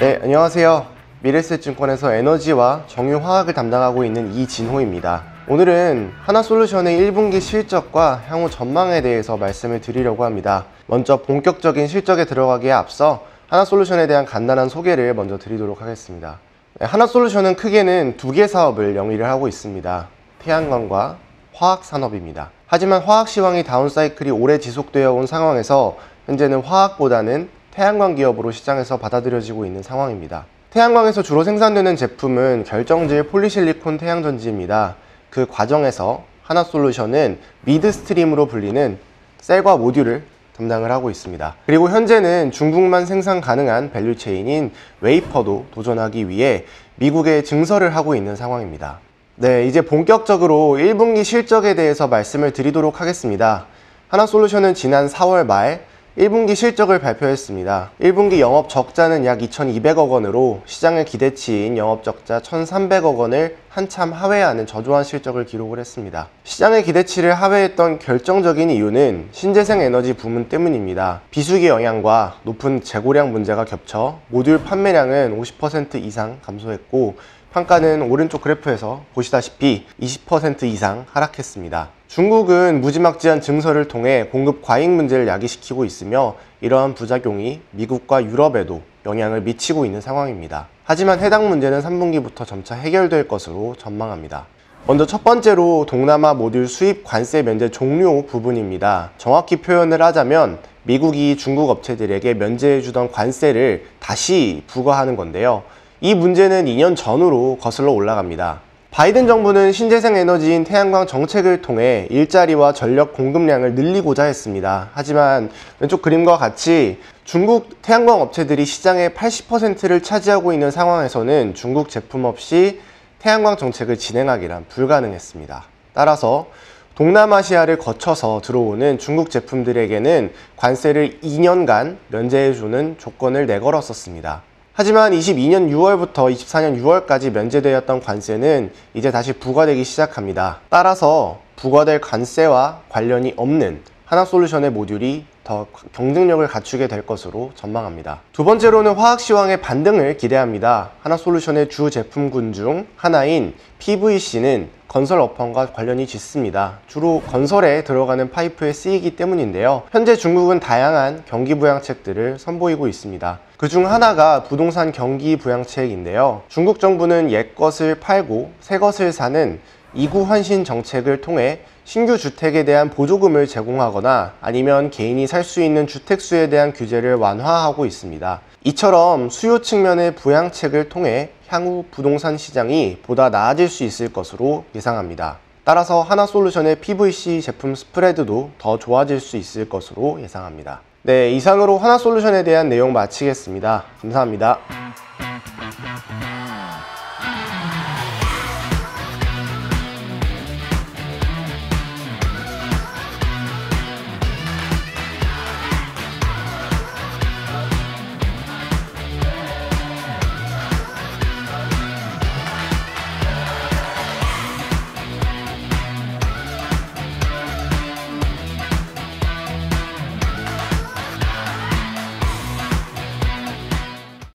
네, 안녕하세요. 미래세증권에서 에너지와 정유화학을 담당하고 있는 이진호입니다. 오늘은 하나솔루션의 1분기 실적과 향후 전망에 대해서 말씀을 드리려고 합니다. 먼저 본격적인 실적에 들어가기에 앞서 하나솔루션에 대한 간단한 소개를 먼저 드리도록 하겠습니다. 네, 하나솔루션은 크게는 두 개 사업을 영위를 하고 있습니다. 태양광과 화학산업입니다. 하지만 화학 시황이 다운사이클이 오래 지속되어 온 상황에서 현재는 화학보다는 태양광 기업으로 시장에서 받아들여지고 있는 상황입니다. 태양광에서 주로 생산되는 제품은 결정질 폴리실리콘 태양전지입니다. 그 과정에서 한화솔루션은 midstream으로 불리는 셀과 모듈을 담당을 하고 있습니다. 그리고 현재는 중국만 생산 가능한 value chain인 웨이퍼도 도전하기 위해 미국에 증설을 하고 있는 상황입니다. 네, 이제 본격적으로 1분기 실적에 대해서 말씀을 드리도록 하겠습니다. 하나솔루션은 지난 4월 말 1분기 실적을 발표했습니다. 1분기 영업 적자는 약 2,200억 원으로 시장의 기대치인 영업 적자 1,300억 원을 한참 하회하는 저조한 실적을 기록을 했습니다. 시장의 기대치를 하회했던 결정적인 이유는 신재생 에너지 부문 때문입니다. 비수기 영향과 높은 재고량 문제가 겹쳐 모듈 판매량은 50% 이상 감소했고 판가는 오른쪽 그래프에서 보시다시피 20% 이상 하락했습니다. 중국은 무지막지한 증설을 통해 공급 과잉 문제를 야기시키고 있으며 이러한 부작용이 미국과 유럽에도 영향을 미치고 있는 상황입니다. 하지만 해당 문제는 3분기부터 점차 해결될 것으로 전망합니다. 먼저 첫 번째로 동남아 모듈 수입 관세 면제 종료 부분입니다. 정확히 표현을 하자면 미국이 중국 업체들에게 면제해주던 관세를 다시 부과하는 건데요. 이 문제는 2년 전으로 거슬러 올라갑니다. 바이든 정부는 신재생 에너지인 태양광 정책을 통해 일자리와 전력 공급량을 늘리고자 했습니다. 하지만 왼쪽 그림과 같이 중국 태양광 업체들이 시장의 80%를 차지하고 있는 상황에서는 중국 제품 없이 태양광 정책을 진행하기란 불가능했습니다. 따라서 동남아시아를 거쳐서 들어오는 중국 제품들에게는 관세를 2년간 면제해주는 조건을 내걸었었습니다. 하지만 22년 6월부터 24년 6월까지 면제되었던 관세는 이제 다시 부과되기 시작합니다. 따라서 부과될 관세와 관련이 없는 하나솔루션의 모듈이 더 경쟁력을 갖추게 될 것으로 전망합니다. 두 번째로는 화학시황의 반등을 기대합니다. 하나솔루션의 주 제품군 중 하나인 PVC는 건설 업황과 관련이 짙습니다. 주로 건설에 들어가는 파이프에 쓰이기 때문인데요. 현재 중국은 다양한 경기 부양책들을 선보이고 있습니다. 그중 하나가 부동산 경기 부양책인데요. 중국 정부는 옛 것을 팔고 새 것을 사는 이구 환신 정책을 통해 신규 주택에 대한 보조금을 제공하거나 아니면 개인이 살 수 있는 주택수에 대한 규제를 완화하고 있습니다. 이처럼 수요 측면의 부양책을 통해 향후 부동산 시장이 보다 나아질 수 있을 것으로 예상합니다. 따라서 하나솔루션의 PVC 제품 스프레드도 더 좋아질 수 있을 것으로 예상합니다. 네, 이상으로 하나솔루션에 대한 내용 마치겠습니다. 감사합니다.